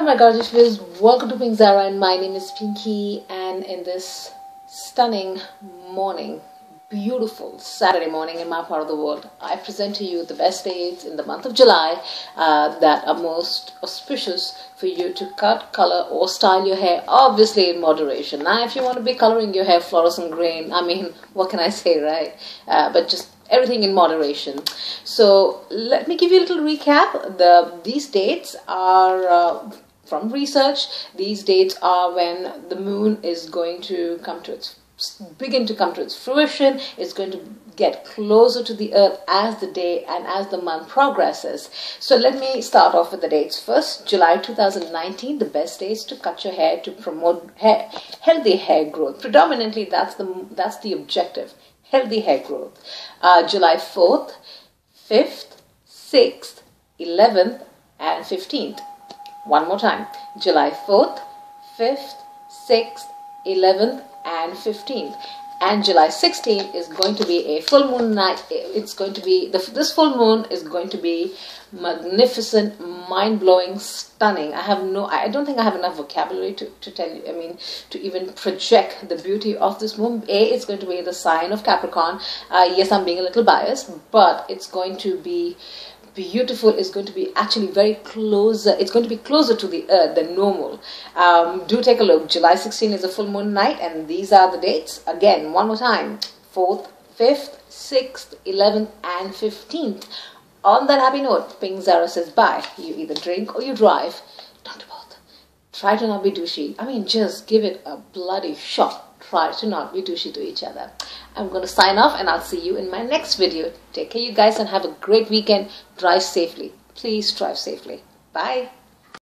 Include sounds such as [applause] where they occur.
Hello my gorgeous viewers, welcome to Pink Zaira and my name is Pinky and in this stunning morning, beautiful Saturday morning in my part of the world, I present to you the best dates in the month of July uh, that are most auspicious for you to cut, color or style your hair, obviously in moderation. Now if you want to be coloring your hair fluorescent green, I mean, [laughs] what can I say, right? Uh, but just everything in moderation. So let me give you a little recap. The These dates are uh, from research. These dates are when the moon is going to come to its begin to come to its fruition. It's going to get closer to the earth as the day and as the month progresses. So let me start off with the dates. First, July 2019, the best days to cut your hair to promote hair, healthy hair growth. Predominantly, that's the that's the objective healthy hair growth. Uh, July 4th, 5th, 6th, 11th, and 15th. One more time. July 4th, 5th, 6th, 11th, and 15th and July 16th is going to be a full moon night. It's going to be, this full moon is going to be magnificent, mind-blowing, stunning. I have no, I don't think I have enough vocabulary to, to tell you, I mean, to even project the beauty of this moon. A, it's going to be the sign of Capricorn. Uh, yes, I'm being a little biased, but it's going to be beautiful is going to be actually very closer it's going to be closer to the earth than normal. Um, do take a look. July 16 is a full moon night and these are the dates. Again one more time. 4th 5th 6th 11th and 15th on that happy note Pink Zaira says bye. You either drink or you drive try to not be douchey i mean just give it a bloody shot try to not be douchey to each other. I'm going to sign off and I'll see you in my next video. Take care you guys and have a great weekend. Drive safely. Please drive safely. Bye.